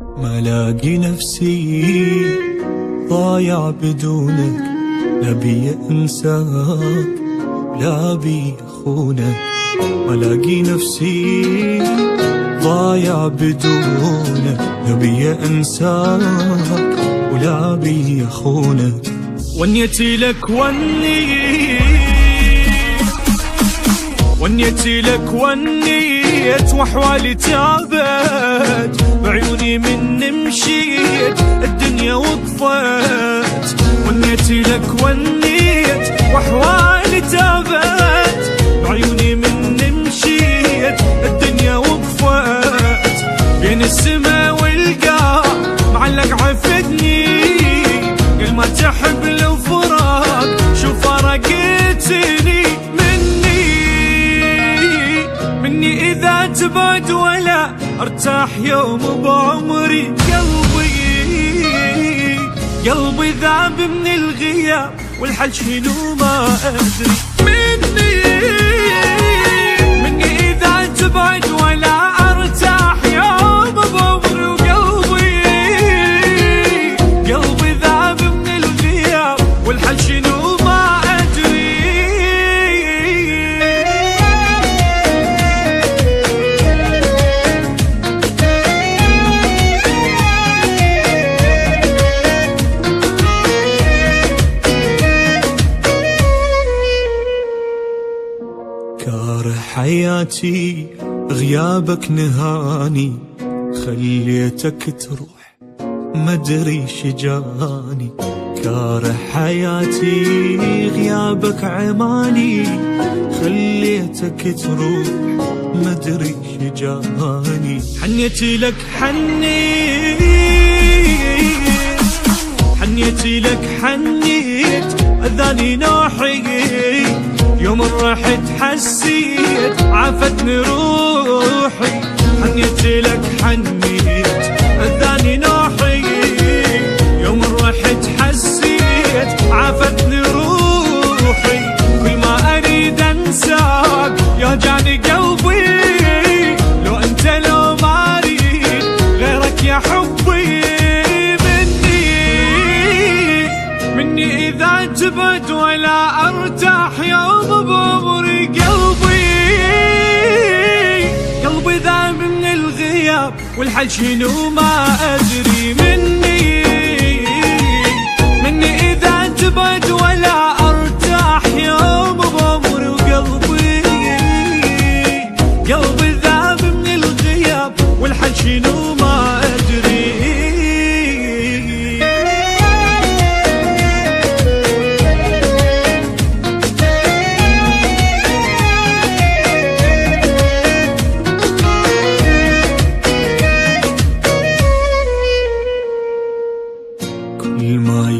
ما لاقي نفسي ضايع بدونك لا بي انساك لا بي اخونك ما لاقي نفسي ضايع بدونك لا بي انساك ولا بي اخونك ونيتي لك وني ونيتي لك ونيت واحوالي تابت بعيوني من مشيت الدنيا وقفت ونيتي لك ونيت تبعد ولا أرتاح يوم بعمري قلبي قلبي ذاب من الغياب والحل شنو ما أدري. مني مني إذا تبعد ولا حياتي غيابك نهاني خليتك تروح مدري شجاني. كاره حياتي غيابك عماني خليتك تروح مدري شجاني. حنيتي لك حنيت حنيتي لك حنيت أذاني نوحي يوم رحت حسيت عافتني روحي حنيتي لك حنيت. والحل شنو ما مني مني.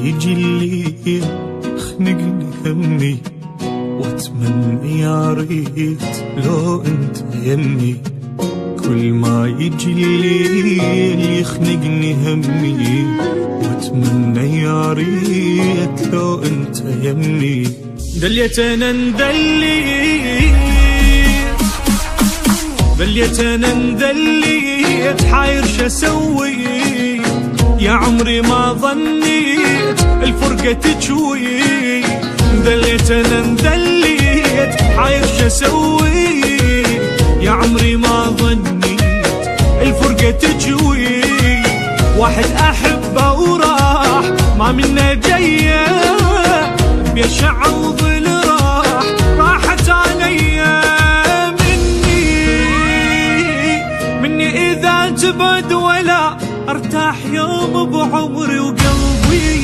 يجي الليل خنقني همي وأتمنى يا ريت لو أنت يمي. كل ما يجي الليل يخنقني همي وأتمنى يا ريت لو أنت يمي. دليت أنا ندلي دليت أنا ندليت حاير شو أسوي؟ يا عمري ما ظنيت الفرقة تجوي دليت أنا ندليت حاير شو أسوي. يا عمري ما ظنيت الفرقة تجوي. واحد أحبه وراح ما منه جيه بيشع وظل راح راحت عليا مني مني إذا تبعد ولا أرتاح يوم بعمري وقلبي.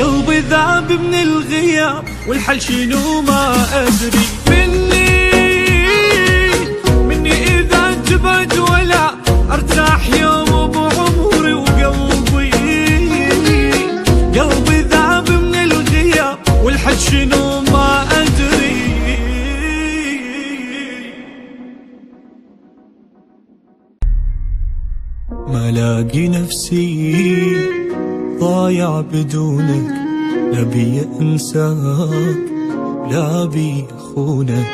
قلبي ذاب من الغياب والحل شنو ما أدري. مني مني إذا تبعد ولا أرتاح يوم ما لاقي نفسي ضايع بدونك لا بي انساك لا بي اخونك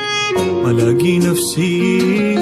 ما لاقي نفسي